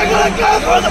¡Saca la casa!